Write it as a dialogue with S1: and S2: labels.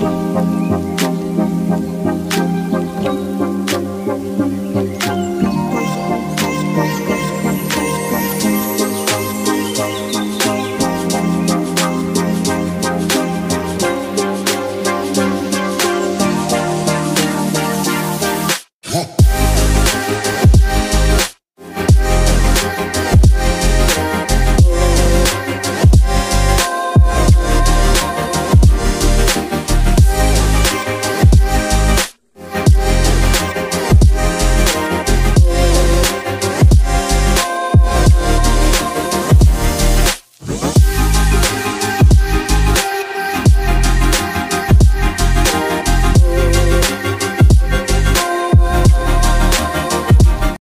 S1: you